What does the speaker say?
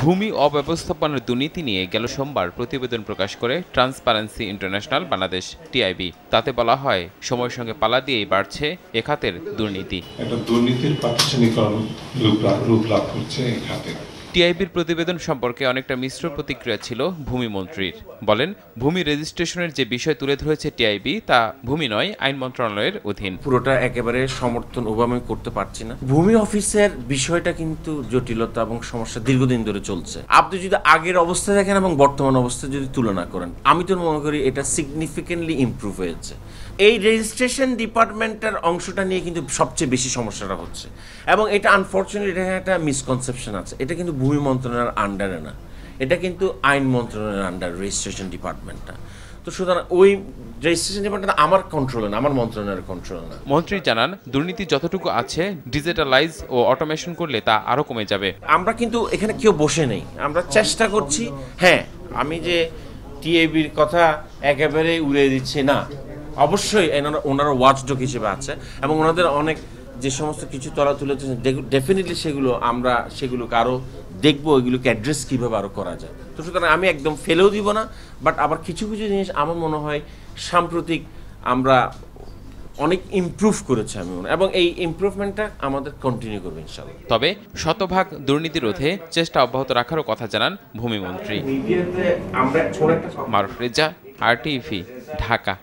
ভূমি অব্যবস্থাপনার দুর্নীতি নিয়ে গেল সোমবার প্রতিবেদন প্রকাশ করে ট্রান্সপারেন্সি ইন্টারন্যাশনাল বাংলাদেশ টিআইবি তাতে বলা হয়, সময়ের সঙ্গে পালা দিয়েই বাড়ছে এ খাতের দুর্নীতি। একটা দুর্নীতির প্রাতিষ্ঠানিকরণ রূপ লাভ করছে এই টিআইবির প্রতিবেদন সম্পর্কে অনেকটা মিশ্র প্রতিক্রিয়া ছিল ভূমি মন্ত্রীর বলেন, ভূমি রেজিস্ট্রেশনের যে বিষয় তুলে ধরেছে টিআইবি, তা ভূমি নয়, আইন মন্ত্রণালয়ের অধীন। পুরোটা একেবারে সমর্থন ওভাবে করতে পারছি না। ভূমি অফিসের বিষয়টা কিন্তু জটিলতা এবং সমস্যা দীর্ঘদিন ধরে চলছে। আপনি যদি আগের অবস্থা দেখেন এবং বর্তমান অবস্থা যদি তুলনা করেন, আমি তো মনে করি এটা সিগনিফিকেন্টলি ইমপ্রুভ হয়েছে। এই রেজিস্ট্রেশন ডিপার্টমেন্টের অংশটা নিয়ে কিন্তু সবচেয়ে বেশি সমস্যাটা হচ্ছে। এবং এটা আনফর্চুনেটলি এটা একটা মিসকনসেপশন আছে। এটা কিন্তু ভূমি মন্ত্রণালয়ের আন্ডারে না। এটা কিন্তু আইন মন্ত্রণালয়ের আন্ডার রেজিস্ট্রেশন ডিপার্টমেন্টটা তো সুতরাং ওই রেজিস্ট্রেশন ডিপার্টমেন্ট আমার কন্ট্রোলে না আমার মন্ত্রণালয়ের কন্ট্রোল না। মন্ত্রী জানান দুর্নীতি যতটুকু আছে ডিজিটালাইজ ও অটোমেশন করলে তা আরও কমে যাবে। আমরা কিন্তু এখানে কেউ বসে নেই। আমরা চেষ্টা করছি হ্যাঁ আমি যে টিএবির কথা একেবারে উড়িয়ে দিচ্ছি না। অবশ্যই এনারা ওনারা ওয়াচডগ হিসেবে আছে এবং ওনাদের অনেক যে সমস্ত কিছু তলা তুলেছে ডেফিনেটলি সেগুলো আমরা সেগুলোকে আরও দেখব এগুলোকে অ্যাড্রেস কীভাবে আরও করা যায়। তো সুতরাং আমি একদম ফেলেও দিব না বাট আবার কিছু কিছু জিনিস আমার মনে হয় সাম্প্রতিক আমরা অনেক ইমপ্রুভ করেছে আমি মনে হয়। এবং এই ইমপ্রুভমেন্টটা আমাদের কন্টিনিউ করব ইনশাল্লাহ তবে শতভাগ দুর্নীতি রোধে চেষ্টা অব্যাহত রাখারও কথা জানান ভূমিমন্ত্রী। মারুফ রেজা আরটিভি ঢাকা।